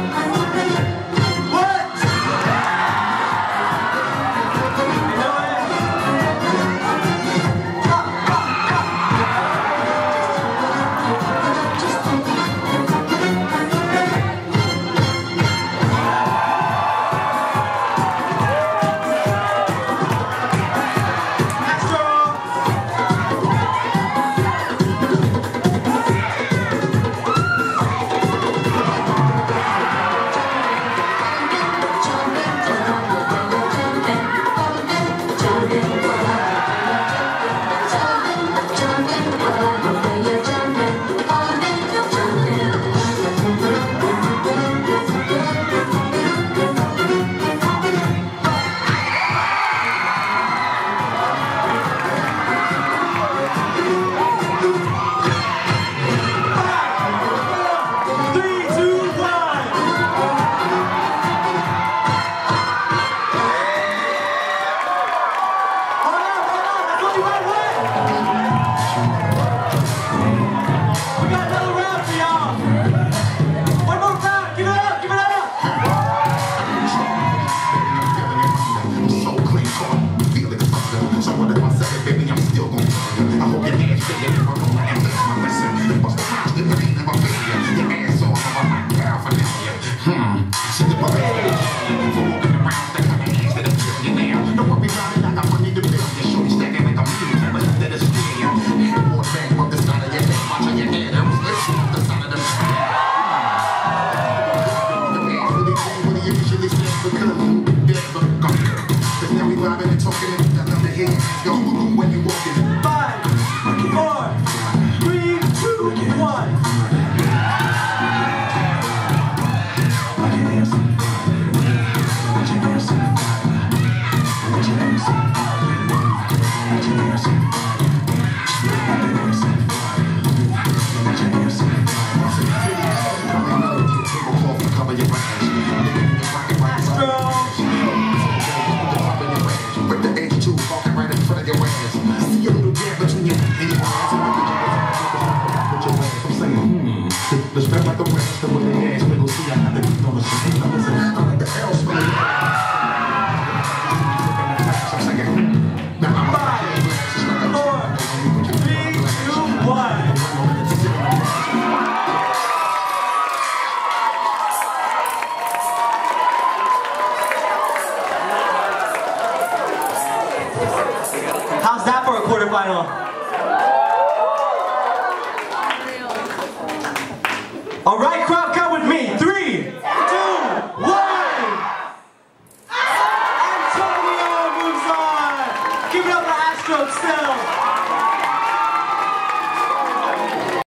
I Still with the ass see I got the beat on the. I'm like the L How's that for a quarterfinal? All right, crowd, come with me. Three, two, one. Antonio moves on. Give it up for Astro still.